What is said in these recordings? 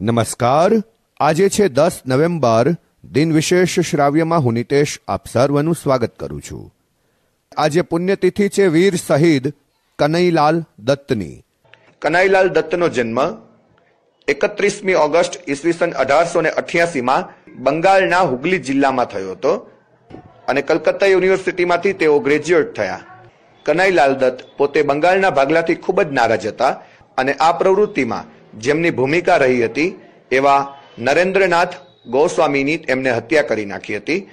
નમસ્કાર. આજે છે દસ નવેમ્બર. દિન વિશેષ શ્રાવ્યમાં હું નિતેશ આપ સર્વનું સ્વાગત કરું છું. આજે પુણ્યતિથિ છે વીર શહીદ કનૈલાલ દત્તની. કનૈલાલ દત્તનો જન્મ એકત્રીસમી ઓગસ્ટ ઈસવીસન અઢારસો ને અઠ્યાસીમાં બંગાળના હુગલી જિલ્લામાં થયો હતો અને કલકત્તા યુનિવર્સિટીમાંથી તેઓ ગ્રેજ્યુએટ થયા. કનૈલાલ દત્ત પોતે બંગાળના ભાગલાથી ખૂબ જ નારાજ હતા અને આ પ્રવૃત્તિમાં જેમની ભૂમિકા રહી હતી, એવા નરેન્દ્રનાથ ગોસ્વામીની એમને હત્યા કરી નાખી હતી.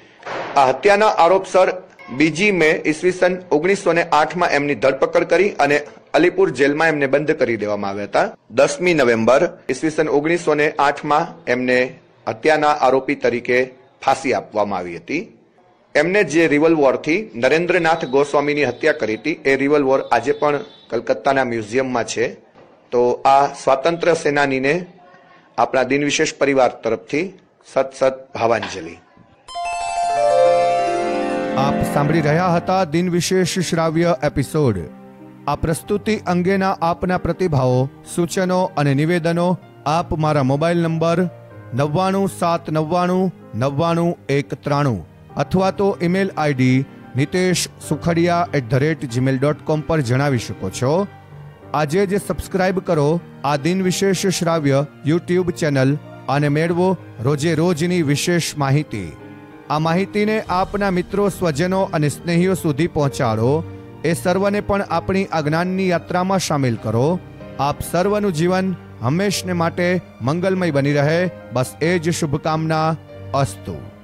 આ હત્યાના આરોપસર બીજી મે ઈસવીસન ઓગણીસો ને આઠમાં એમની ધરપકડ કરી અને અલીપુર જેલમાં એમને બંધ કરી દેવામાં આવ્યા હતા. દસમી નવેમ્બર ઈસવીસન ઓગણીસો ને આઠમાં એમને હત્યાના આરોપી તરીકે ફાંસી આપવામાં આવી હતી. એમને જે રિવોલ્વરથી નરેન્દ્રનાથ ગોસ્વામીની હત્યા કરી હતી, એ રિવોલ્વર આજે પણ કલકત્તાના મ્યુઝિયમમાં છે. તો આ સ્વાતંત્ર્ય સેનાનીને આપણા દિન વિશેષ પરિવાર તરફથી સત સત ભાવાંજલિ. આપ સાંભળી રહ્યા હતા દિન વિશેષ શ્રાવ્ય એપિસોડ. આ પ્રસ્તુતિ અંગેના આપના પ્રતિભાવો, સૂચનો અને નિવેદનો આપ મારા મોબાઈલ નંબર નવ્વાણું સાત નવ્વાણું નવ્વાણું એક ત્રાણું અથવા તો email ID Nitesh Sukhadiya at the rate Gmail dot com પર જણાવી શકો છો. આજે જે સબસ્ક્રાઇબ કરો, આ દિન વિશેષ શ્રાવ્ય યુટ્યુબ ચેનલ અને મેળવો રોજે રોજની વિશેષ માહિતી. આ માહિતીને આપના મિત્રો, સ્વજનો અને સ્નેહીઓ સુધી પહોંચાડો. એ સર્વને પણ આપણી આ જ્ઞાનની યાત્રામાં સામેલ કરો. આપ સર્વનું જીવન હંમેશને માટે મંગલમય બની રહે. બસ એ જ શુભકામના, અસ્તુ.